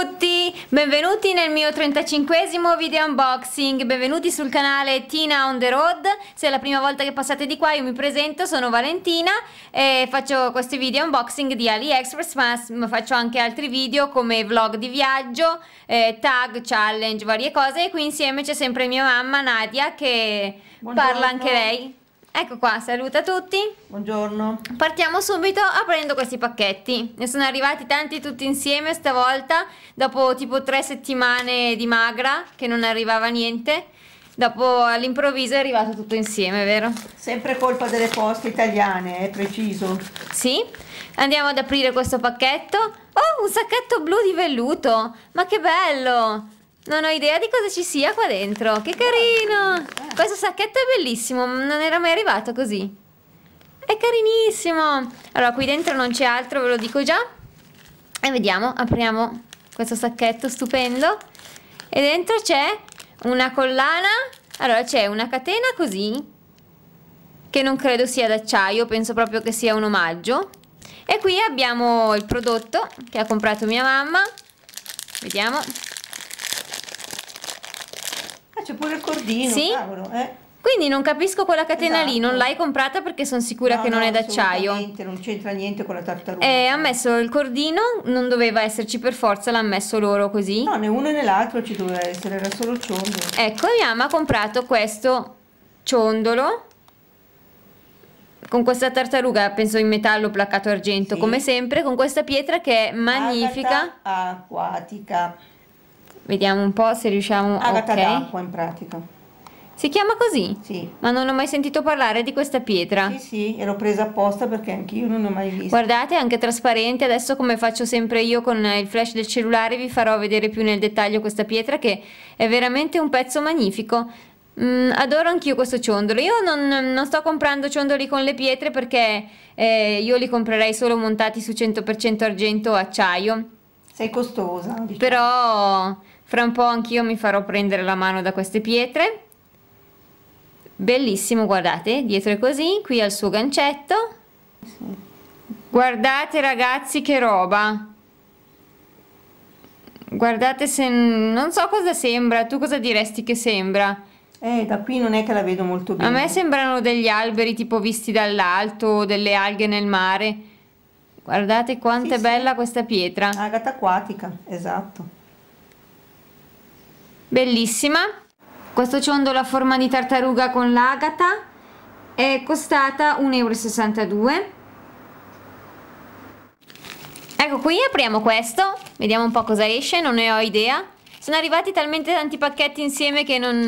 tutti, benvenuti nel mio 35esimo video unboxing, benvenuti sul canale Tina on the road, se è la prima volta che passate di qua io mi presento, sono Valentina e faccio questi video unboxing di AliExpress ma faccio anche altri video come vlog di viaggio, eh, tag, challenge, varie cose e qui insieme c'è sempre mia mamma Nadia che Buongiorno. parla anche lei. Ecco qua, saluta tutti. Buongiorno. Partiamo subito aprendo questi pacchetti. Ne sono arrivati tanti tutti insieme stavolta, dopo tipo tre settimane di magra che non arrivava niente. Dopo all'improvviso è arrivato tutto insieme, vero? Sempre colpa delle poste italiane, è preciso. Sì. Andiamo ad aprire questo pacchetto. Oh, un sacchetto blu di velluto. Ma che bello! Non ho idea di cosa ci sia qua dentro. Che carino! Questo sacchetto è bellissimo, non era mai arrivato così. È carinissimo! Allora, qui dentro non c'è altro, ve lo dico già. E vediamo, apriamo questo sacchetto stupendo. E dentro c'è una collana. Allora, c'è una catena così, che non credo sia d'acciaio, penso proprio che sia un omaggio. E qui abbiamo il prodotto che ha comprato mia mamma. Vediamo c'è pure il cordino, sì? cavolo, eh. Quindi non capisco quella catena esatto. lì, non l'hai comprata perché sono sicura no, che non no, è d'acciaio. non c'entra niente con la tartaruga. E ha messo il cordino, non doveva esserci per forza, l'ha messo loro così. No, né uno né l'altro ci doveva essere, era solo il ciondolo. Ecco, mia mamma ha comprato questo ciondolo con questa tartaruga, penso in metallo placcato argento, sì. come sempre, con questa pietra che è magnifica. Agata acquatica. Vediamo un po' se riusciamo... Agata okay. d'acqua in pratica. Si chiama così? Sì. Ma non ho mai sentito parlare di questa pietra. Sì, sì, ero presa apposta perché anch'io non ho mai visto. Guardate, è anche trasparente. Adesso come faccio sempre io con il flash del cellulare vi farò vedere più nel dettaglio questa pietra che è veramente un pezzo magnifico. Mm, adoro anch'io questo ciondolo. Io non, non, sto comprando ciondoli con le pietre perché eh, io li comprerei solo montati su 100% argento o acciaio. Sei costosa. Diciamo. Però fra un po' anch'io mi farò prendere la mano da queste pietre. Bellissimo, guardate, dietro è così, qui ha il suo gancetto. Guardate ragazzi che roba. Guardate se... non so cosa sembra, tu cosa diresti che sembra? Eh, da qui non è che la vedo molto bene. A me sembrano degli alberi tipo visti dall'alto, delle alghe nel mare. Guardate quanto sì, è bella questa pietra. Agata acquatica, esatto bellissima. Questo ciondolo a forma di tartaruga con l'agata. È costata 1,62 euro ecco qui apriamo questo. Vediamo un po' cosa esce non ne ho idea. Sono arrivati talmente tanti pacchetti insieme che non,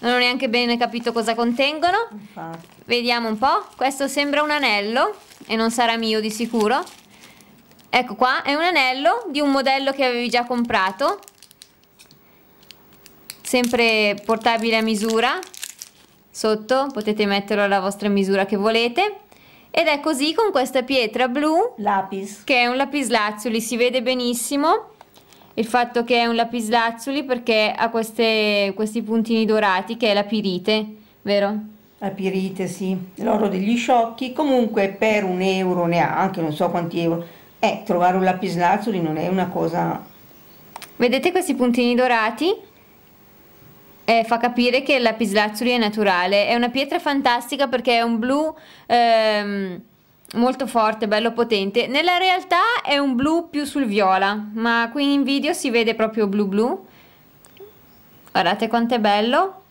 non ho neanche bene capito cosa contengono. Infatti. vediamo un po' questo sembra un anello e non sarà mio di sicuro. Ecco qua è un anello di un modello che avevi già comprato sempre portabile a misura. Sotto potete metterlo alla vostra misura che volete. Ed è così con questa pietra blu. Lapis. Che è un lapislazzuli si vede benissimo. Il fatto che è un lapislazzuli perché ha queste, questi puntini dorati che è la pirite vero? la pirite sì. L'oro degli sciocchi. Comunque per un euro neanche non so quanti euro. Eh, trovare un lapislazzuli non è una cosa vedete questi puntini dorati? Eh, fa capire che il lapislazzuli è naturale. È una pietra fantastica perché è un blu ehm, molto forte, bello potente. Nella realtà è un blu più sul viola, ma qui in video si vede proprio blu blu. Guardate quanto è bello.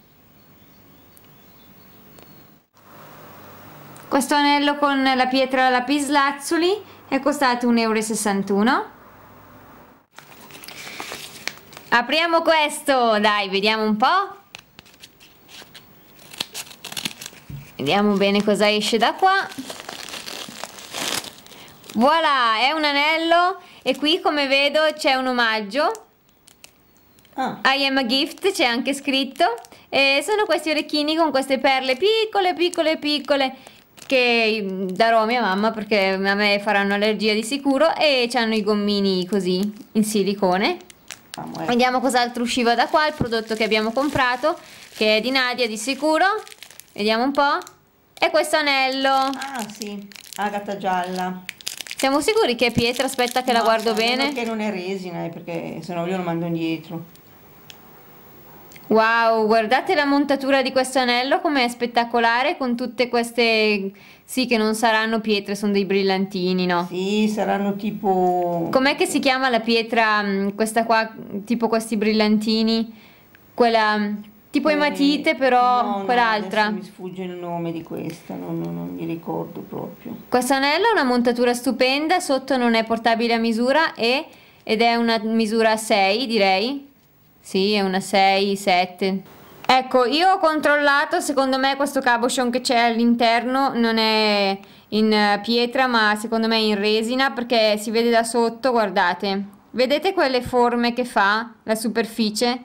Questo anello con la pietra lapislazzuli è costato 1,61 euro. Apriamo questo, dai, vediamo un po'. Vediamo bene cosa esce da qua. Voilà, è un anello e qui come vedo c'è un omaggio. Ah. I am a gift, c'è anche scritto. E sono questi orecchini con queste perle piccole, piccole, piccole che darò a mia mamma perché a me faranno allergia di sicuro e hanno i gommini così in silicone eh. Vediamo cos'altro usciva da qua, il prodotto che abbiamo comprato, che è di Nadia di sicuro. Vediamo un po'. E questo anello. Ah sì, agata gialla. Siamo sicuri che è pietra? Aspetta che la No, guardo cioè, bene. Che non è resina, eh, perché sennò io lo mando indietro. Wow, guardate la montatura di questo anello com'è spettacolare con tutte queste... Sì, che non saranno pietre, sono dei brillantini, no? Sì, saranno tipo... Com'è che si chiama la pietra, mh, questa qua, tipo questi brillantini? Quella, mh, tipo eh, ematite, però no, no, quell'altra. adesso mi sfugge il nome di questa, non, non- non mi ricordo proprio. Questo anello ha una montatura stupenda, sotto non è portabile a misura e, ed è una misura 6 direi. Sì, è una 6, 7. Ecco, io ho controllato, secondo me questo cabochon che c'è all'interno non è in eh, pietra ma secondo me è in resina perché si vede da sotto, guardate. Vedete quelle forme che fa la superficie?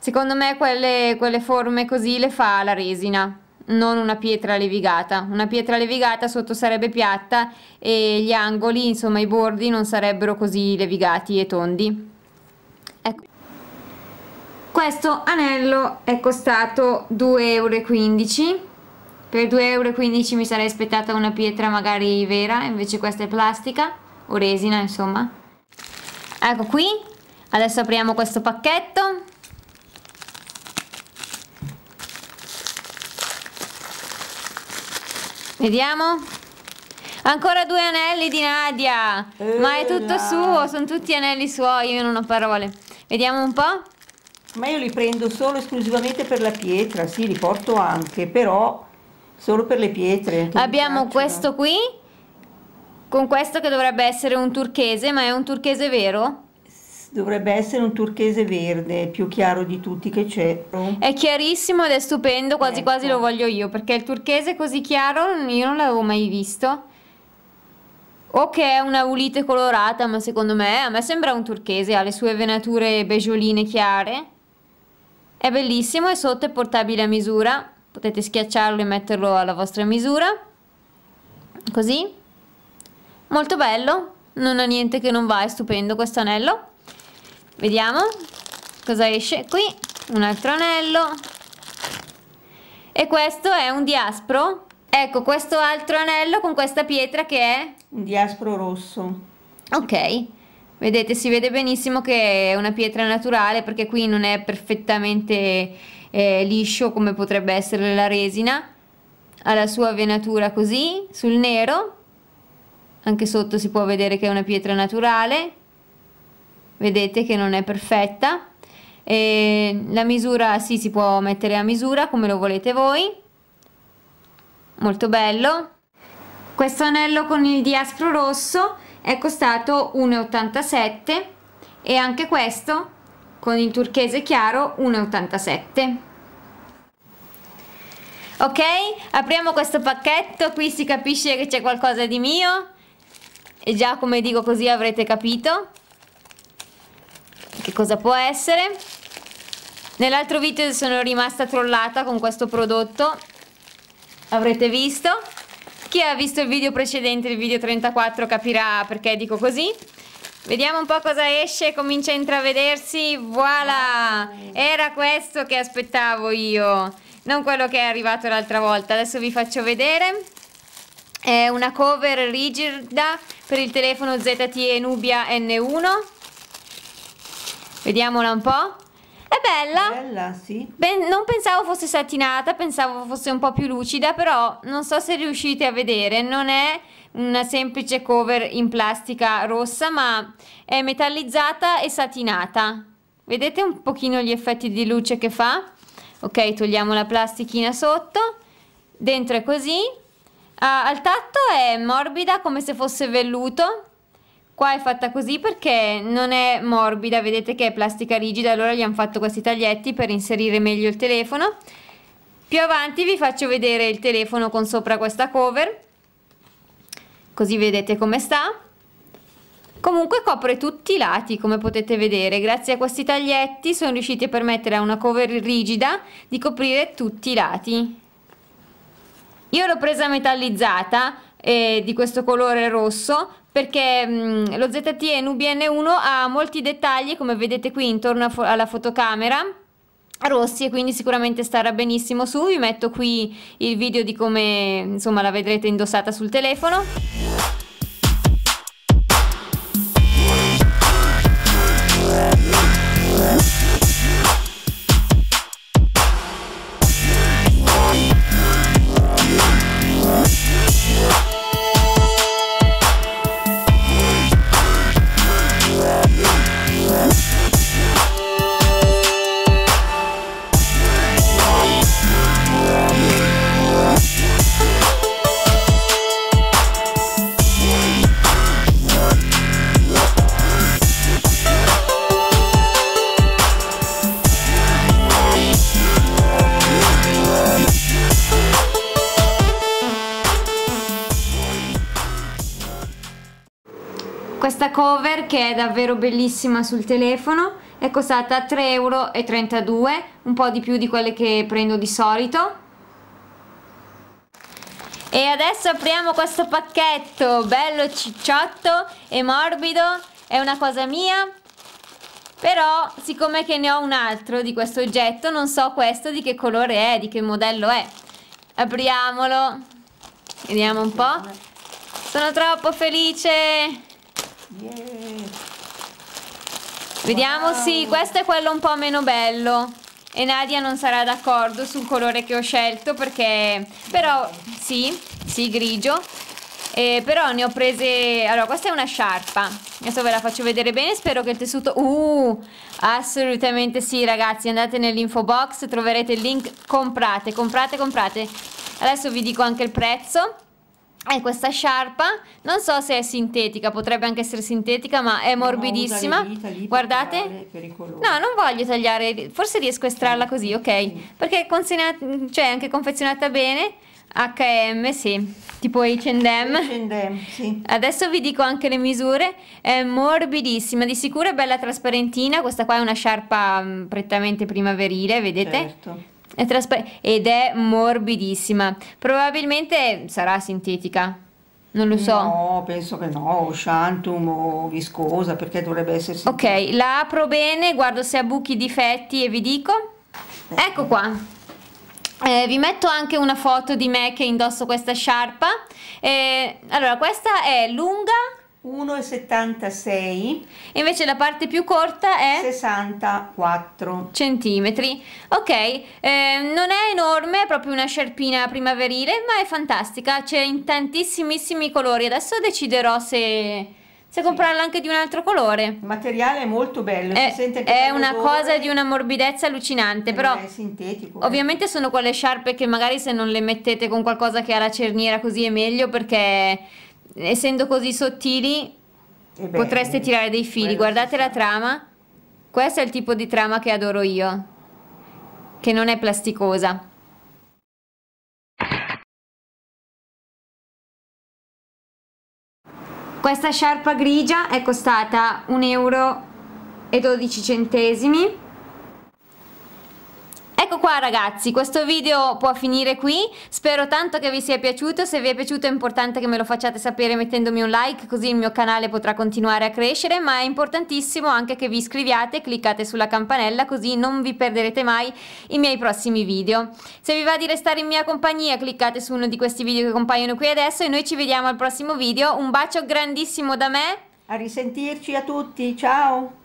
Secondo me quelle, quelle forme così le fa la resina, non una pietra levigata. Una pietra levigata sotto sarebbe piatta e gli angoli, insomma i bordi non sarebbero così levigati e tondi. Ecco. Questo anello è costato 2,15 euro. Per 2,15 euro mi sarei aspettata una pietra magari vera, invece questa è plastica o resina, insomma. Ecco qui. Adesso apriamo questo pacchetto. Vediamo. Ancora due anelli di Nadia. Ma è tutto suo, sono tutti anelli suoi, io non ho parole. Vediamo un po'. Ma io li prendo solo esclusivamente per la pietra, sì, li porto anche, però solo per le pietre. Abbiamo questo qui. Con questo che dovrebbe essere un turchese, ma è un turchese vero? Dovrebbe essere un turchese verde, più chiaro di tutti che c'è. È chiarissimo ed è stupendo, quasi Ecco. quasi lo voglio io, perché il turchese così chiaro io non l'avevo mai visto. O che è una ulite colorata, ma secondo me, a me sembra un turchese, ha le sue venature begioline chiare. È bellissimo e sotto è portabile a misura, potete schiacciarlo e metterlo alla vostra misura. Così. Molto bello, non ha niente che non va, è stupendo questo anello. Vediamo cosa esce qui. Un altro anello. E questo è un diaspro. Ecco, questo altro anello con questa pietra che è... Un diaspro rosso. Ok, vedete, si vede benissimo che è una pietra naturale perché qui non è perfettamente eh, liscio come potrebbe essere la resina. Ha la sua venatura così, sul nero. Anche sotto si può vedere che è una pietra naturale. Vedete che non è perfetta. E la misura sì, si può mettere a misura come lo volete voi. Molto bello. Questo anello con il diaspro rosso è costato 1,87 e anche questo con il turchese chiaro 1,87. Ok, apriamo questo pacchetto, qui si capisce che c'è qualcosa di mio e già come dico così avrete capito che cosa può essere. Nell'altro video sono rimasta trollata con questo prodotto, avrete visto. Chi ha visto il video precedente, il video 34, capirà perché dico così. Vediamo un po' cosa esce, comincia a intravedersi, voilà! Era questo che aspettavo io, non quello che è arrivato l'altra volta. Adesso vi faccio vedere. È una cover rigida per il telefono ZTE Nubia N1. Vediamola un po'. È bella. Bella, sì. Ben- non pensavo fosse satinata, pensavo fosse un po' più lucida, però non so se riuscite a vedere, non è una semplice cover in plastica rossa, ma è metallizzata e satinata. Vedete un pochino gli effetti di luce che fa? Ok, togliamo la plastichina sotto. Dentro è così. Ah, al tatto è morbida come se fosse velluto. Qua è fatta così perché non è morbida, vedete che è plastica rigida, allora gli hanno fatto questi taglietti per inserire meglio il telefono. Più avanti vi faccio vedere il telefono con sopra questa cover, così vedete come sta. Comunque copre tutti i lati, come potete vedere, grazie a questi taglietti sono riusciti a permettere a una cover rigida di coprire tutti i lati. Io l'ho presa metallizzata eh, di questo colore rosso perché mh, lo ZTE Nubia N1 ha molti dettagli come vedete qui intorno fo- alla fotocamera rossi e quindi sicuramente starà benissimo su. Vi metto qui il video di come insomma la vedrete indossata sul telefono che è davvero bellissima sul telefono è costata 3,32 euro, un po' di più di quelle che prendo di solito. E adesso apriamo questo pacchetto bello cicciotto e morbido, è una cosa mia, però siccome che ne ho un altro di questo oggetto non so questo di che colore è, di che modello è. Apriamolo, vediamo un po'. Sono troppo felice! Yeah. Vediamo, Wow. sì, questo è quello un po' meno bello. E Nadia non sarà d'accordo sul colore che ho scelto perché... Però, sì, sì, grigio. Eh, però ne ho prese... Allora, questa è una sciarpa. Adesso ve la faccio vedere bene, spero che il tessuto... Uh, assolutamente sì, ragazzi. Andate nell'info box, troverete il link. Comprate, comprate, comprate. Adesso vi dico anche il prezzo. È questa sciarpa, non so se è sintetica, potrebbe anche essere sintetica, ma è morbidissima. No, Guardate. No, non voglio tagliare, forse riesco a estrarla così, ok? Perché è cioè, anche confezionata bene, H&M, sì, tipo H&M. H&M, sì. Adesso vi dico anche le misure, è morbidissima, di sicuro è bella trasparentina, questa qua è una sciarpa mm, prettamente primaverile, vedete? Certo. È ed è morbidissima. Probabilmente sarà sintetica. Non lo so. No, penso che no, o shantum o viscosa, perché dovrebbe essere Ok, la apro bene, guardo se ha buchi, difetti e vi dico. Ecco qua. Eh, vi metto anche una foto di me che indosso questa sciarpa. Eh, allora, questa è lunga, 1,76, invece la parte più corta è 64. centimetri. Ok, eh, non è enorme, è proprio una sciarpina primaverile, ma è fantastica. C'è in tantissimissimi colori. Adesso deciderò se, se comprarla anche di un altro colore. Il materiale è molto bello, È, è una cosa di una morbidezza allucinante, e però è sintetico. eh. ovviamente sono quelle sciarpe che magari se non le mettete con qualcosa che ha la cerniera così è meglio perché essendo così sottili Eh beh, potreste tirare dei fili. Guardate la trama. Questo è il tipo di trama che adoro io, che non è plasticosa. Questa sciarpa grigia è costata 1 euro e 12 centesimi. Ecco qua ragazzi, questo video può finire qui, spero tanto che vi sia piaciuto, se vi è piaciuto è importante che me lo facciate sapere mettendomi un like così il mio canale potrà continuare a crescere, ma è importantissimo anche che vi iscriviate, cliccate sulla campanella così non vi perderete mai i miei prossimi video. Se vi va di restare in mia compagnia cliccate su uno di questi video che compaiono qui adesso e noi ci vediamo al prossimo video, un bacio grandissimo da me. A risentirci a tutti, ciao!